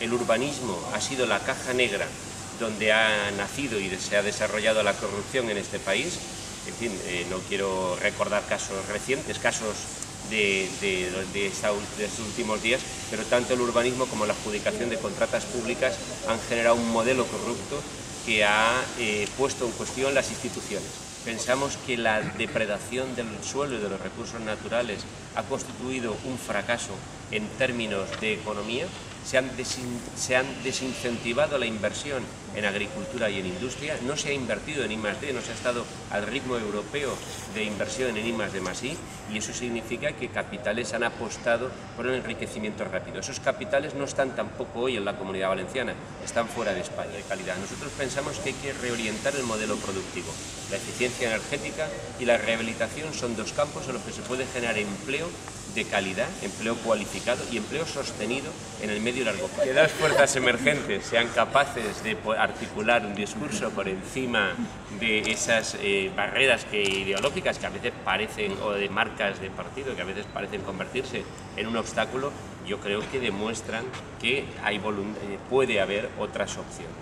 el urbanismo ha sido la caja negra donde ha nacido y se ha desarrollado la corrupción en este país. En fin, eh, no quiero recordar casos recientes, casos de, estos últimos días, pero tanto el urbanismo como la adjudicación de contratas públicas han generado un modelo corrupto que ha eh, puesto en cuestión las instituciones. Pensamos que la depredación del suelo y de los recursos naturales ha constituido un fracaso en términos de economía, se han, se han, desincentivado la inversión en agricultura y en industria, no se ha invertido en I+.D., no se ha estado al ritmo europeo de inversión en I+D+I y eso significa que capitales han apostado por el enriquecimiento rápido. Esos capitales no están tampoco hoy en la Comunidad Valenciana, están fuera de España de calidad. Nosotros pensamos que hay que reorientar el modelo productivo. La eficiencia energética y la rehabilitación son dos campos en los que se puede generar empleo de calidad, empleo cualificado y empleo sostenido en el medio y largo plazo. Que las fuerzas emergentes sean capaces de articular un discurso por encima de esas eh, barreras que, ideológicas que a veces parecen, o de marcas de partido, que a veces parecen convertirse en un obstáculo, yo creo que demuestran que hay eh, puede haber otras opciones.